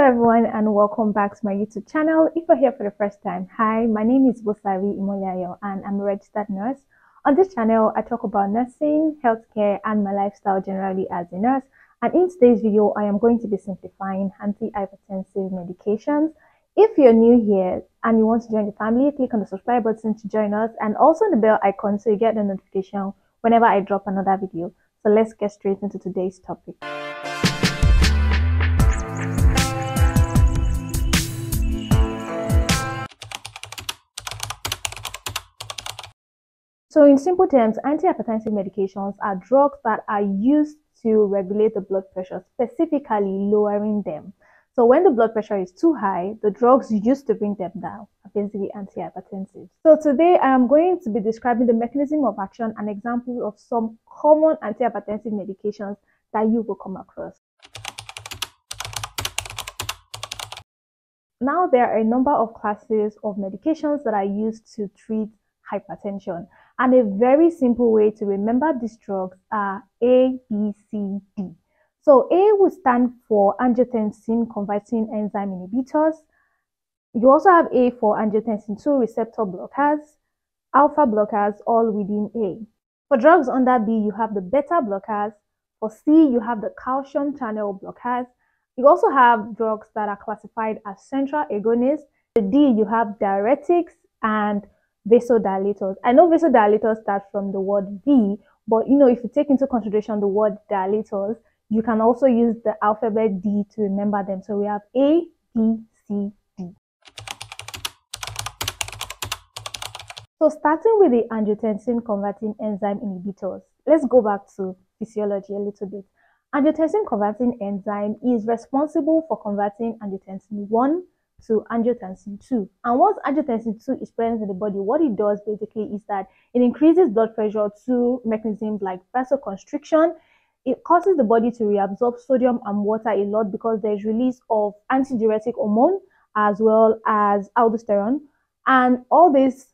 everyone and welcome back to my YouTube channel. If you're here for the first time, hi, my name is Bosari Imoliayo and I'm a registered nurse. On this channel, I talk about nursing, healthcare and my lifestyle generally as a nurse. And in today's video, I am going to be simplifying antihypertensive medications. If you're new here and you want to join the family, click on the subscribe button to join us and also the bell icon so you get the notification whenever I drop another video. So let's get straight into today's topic. So in simple terms, antihypertensive medications are drugs that are used to regulate the blood pressure, specifically lowering them. So when the blood pressure is too high, the drugs used to bring them down are basically antihypertensive. So today I am going to be describing the mechanism of action and examples of some common antihypertensive medications that you will come across. Now there are a number of classes of medications that are used to treat hypertension. And a very simple way to remember these drugs are A, B, C, D. So A will stand for angiotensin converting enzyme inhibitors. You also have A for angiotensin 2 receptor blockers, alpha blockers, all within A. For drugs under B, you have the beta blockers. For C, you have the calcium channel blockers. You also have drugs that are classified as central agonists. The D, you have diuretics and vasodilators. I know vasodilators start from the word V, but you know, if you take into consideration the word dilators, you can also use the alphabet D to remember them. So we have A, B, C, D. So starting with the angiotensin converting enzyme inhibitors, let's go back to physiology a little bit. Angiotensin converting enzyme is responsible for converting angiotensin 1 to angiotensin 2. And once angiotensin 2 is present in the body, what it does basically is that it increases blood pressure through mechanisms like vasoconstriction. It causes the body to reabsorb sodium and water a lot because there's release of antidiuretic hormone as well as aldosterone. And all this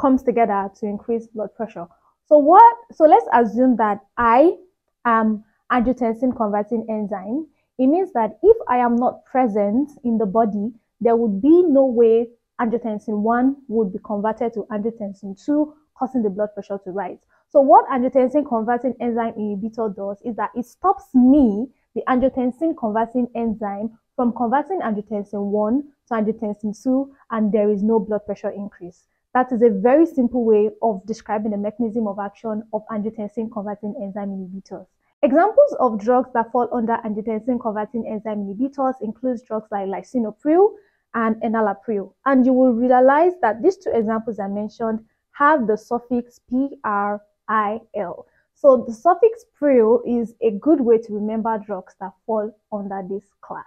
comes together to increase blood pressure. So what so let's assume that I am angiotensin converting enzyme. It means that if I am not present in the body, there would be no way angiotensin 1 would be converted to angiotensin 2, causing the blood pressure to rise. So what angiotensin converting enzyme inhibitor does is that it stops me, the angiotensin converting enzyme, from converting angiotensin 1 to angiotensin 2, and there is no blood pressure increase. That is a very simple way of describing the mechanism of action of angiotensin converting enzyme inhibitors. Examples of drugs that fall under angiotensin converting enzyme inhibitors include drugs like lisinopril, and enalapril. And you will realize that these two examples I mentioned have the suffix PRIL. So the suffix pril is a good way to remember drugs that fall under this class.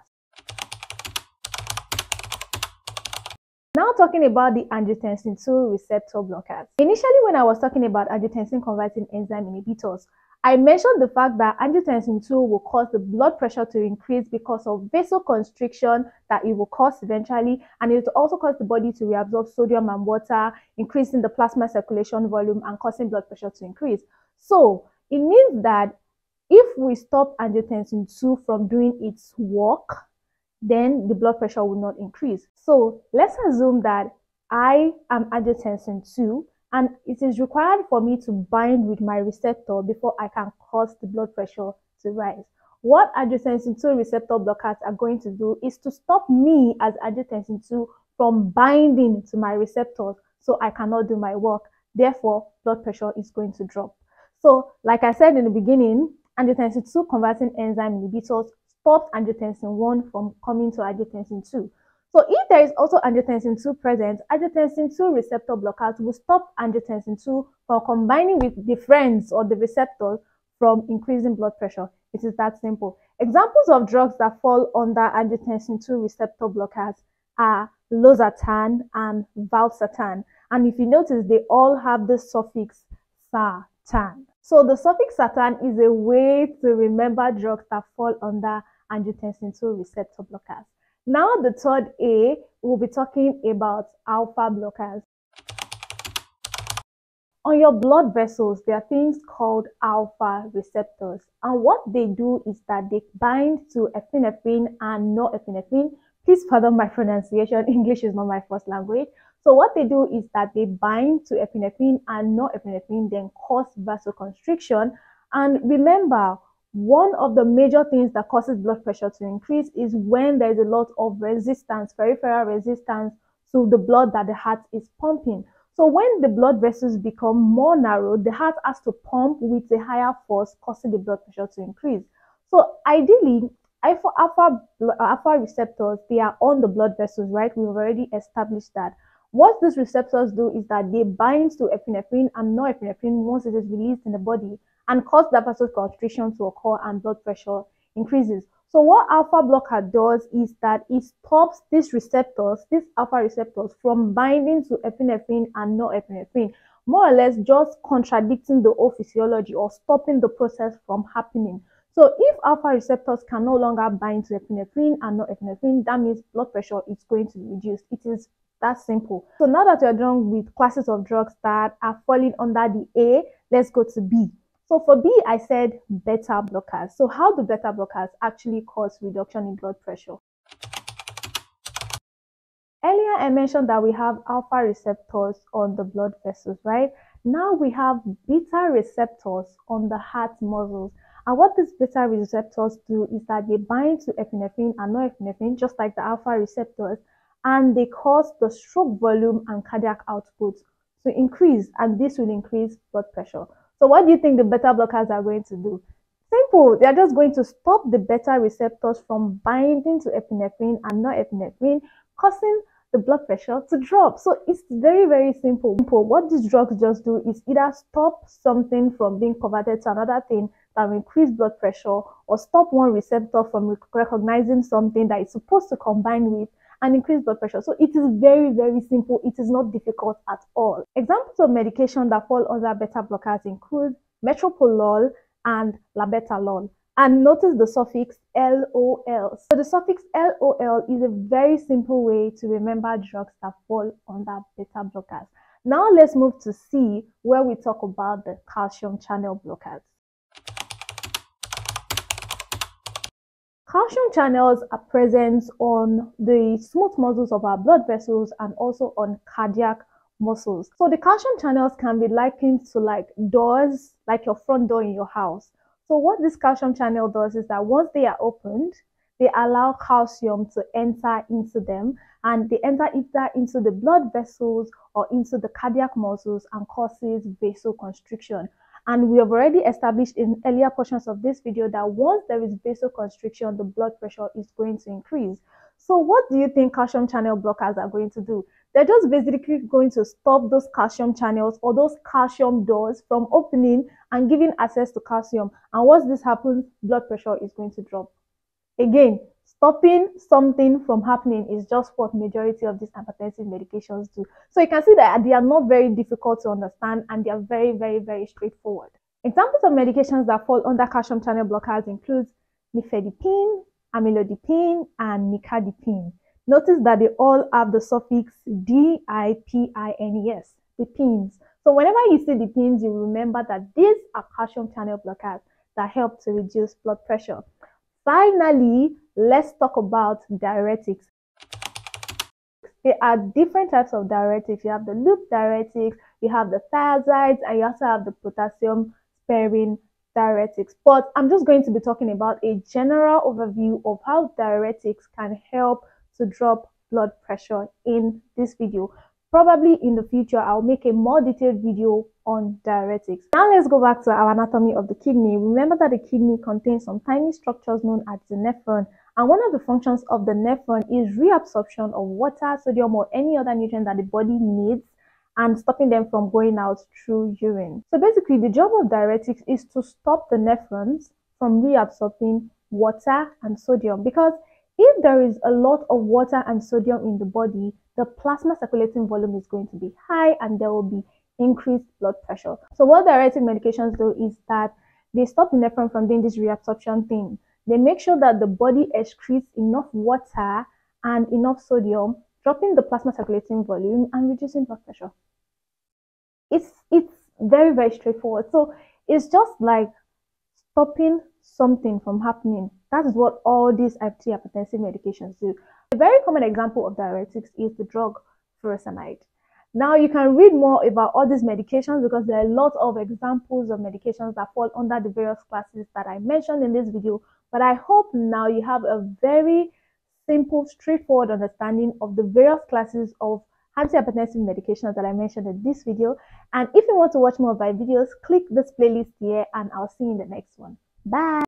Now talking about the angiotensin 2 receptor blockers. Initially when I was talking about angiotensin converting enzyme inhibitors, I mentioned the fact that angiotensin 2 will cause the blood pressure to increase because of vasoconstriction that it will cause eventually, and it will also cause the body to reabsorb sodium and water, increasing the plasma circulation volume and causing blood pressure to increase. So it means that if we stop angiotensin 2 from doing its work, then the blood pressure will not increase. So let's assume that I am angiotensin 2 and it is required for me to bind with my receptor before I can cause the blood pressure to rise. What angiotensin 2 receptor blockers are going to do is to stop me as angiotensin 2 from binding to my receptors so I cannot do my work. Therefore, blood pressure is going to drop. So, like I said in the beginning, angiotensin 2 converting enzyme inhibitors stop angiotensin 1 from coming to angiotensin 2. So if there is also angiotensin 2 present, angiotensin 2 receptor blockers will stop angiotensin 2 from combining with the friends or the receptors from increasing blood pressure. It is that simple. Examples of drugs that fall under angiotensin 2 receptor blockers are losartan and valsartan. And if you notice, they all have the suffix sartan. So the suffix sartan is a way to remember drugs that fall under angiotensin 2 receptor blockers. Now the third A, we'll be talking about alpha blockers. On your blood vessels, there are things called alpha receptors. And what they do is that they bind to epinephrine and norepinephrine. Please pardon my pronunciation. English is not my first language. So what they do is that they bind to epinephrine and norepinephrine, then cause vasoconstriction. And remember, one of the major things that causes blood pressure to increase is when there is a lot of resistance, peripheral resistance to the blood that the heart is pumping. So when the blood vessels become more narrow, the heart has to pump with a higher force, causing the blood pressure to increase. So ideally, alpha, alpha, alpha receptors, they are on the blood vessels, right? We've already established that. What these receptors do is that they bind to epinephrine and norepinephrine once it is released in the body and cause that vasoconstriction to occur and blood pressure increases. So what alpha blocker does is that it stops these receptors, these alpha receptors from binding to epinephrine and norepinephrine, more or less just contradicting the whole physiology or stopping the process from happening. So if alpha receptors can no longer bind to epinephrine and norepinephrine, that means blood pressure is going to be reduced. It is that simple. So now that you're done with classes of drugs that are falling under the A, let's go to B. So for B, I said beta blockers. So how do beta blockers actually cause reduction in blood pressure? Earlier, I mentioned that we have alpha receptors on the blood vessels, right? Now we have beta receptors on the heart muscles. And what these beta receptors do is that they bind to epinephrine and norepinephrine, just like the alpha receptors, and they cause the stroke volume and cardiac output to increase, and this will increase blood pressure. So what do you think the beta blockers are going to do? Simple. They are just going to stop the beta receptors from binding to epinephrine and norepinephrine, causing the blood pressure to drop. So it's very, very simple. What these drugs just do is either stop something from being converted to another thing that will increase blood pressure or stop one receptor from recognizing something that it's supposed to combine with and increase blood pressure. So it is very, very simple. It is not difficult at all. Examples of medication that fall under beta blockers include metoprolol and labetalol. And notice the suffix LOL. So the suffix LOL is a very simple way to remember drugs that fall under beta blockers. Now let's move to C, where we talk about the calcium channel blockers. Calcium channels are present on the smooth muscles of our blood vessels and also on cardiac muscles. So the calcium channels can be likened to like doors, like your front door in your house. So what this calcium channel does is that once they are opened, they allow calcium to enter into them and they enter either into the blood vessels or into the cardiac muscles and causes vasoconstriction. And we have already established in earlier portions of this video that once there is vasoconstriction, the blood pressure is going to increase. So what do you think calcium channel blockers are going to do? They're just basically going to stop those calcium channels or those calcium doors from opening and giving access to calcium. And once this happens, blood pressure is going to drop. Again, stopping something from happening is just what majority of these hypertensive medications do. So you can see that they are not very difficult to understand and they are very, very, very straightforward. Examples of medications that fall under calcium channel blockers include nifedipine, amlodipine, and nicardipine. Notice that they all have the suffix D-I-P-I-N-E-S, the pins. So whenever you see the pins, you remember that these are calcium channel blockers that help to reduce blood pressure. Finally, let's talk about diuretics. There are different types of diuretics. You have the loop diuretics, you have the thiazides, and you also have the potassium sparing diuretics. But I'm just going to be talking about a general overview of how diuretics can help to drop blood pressure in this video. Probably in the future, I'll make a more detailed video on diuretics. Now let's go back to our anatomy of the kidney. Remember that the kidney contains some tiny structures known as the nephron and one of the functions of the nephron is reabsorption of water, sodium or any other nutrient that the body needs and stopping them from going out through urine. So basically the job of diuretics is to stop the nephrons from reabsorbing water and sodium because if there is a lot of water and sodium in the body, the plasma circulating volume is going to be high and there will be increased blood pressure. So what diuretic medications do is that they stop the nephron from doing this reabsorption thing. They make sure that the body excretes enough water and enough sodium, dropping the plasma circulating volume and reducing blood pressure. It's it's very, very straightforward. So it's just like stopping something from happening. That is what all these antihypertensive medications do. A very common example of diuretics is the drug furosemide. Now you can read more about all these medications because there are lots of examples of medications that fall under the various classes that I mentioned in this video. But I hope now you have a very simple, straightforward understanding of the various classes of antihypertensive medications that I mentioned in this video. And if you want to watch more of my videos, click this playlist here and I'll see you in the next one. Bye!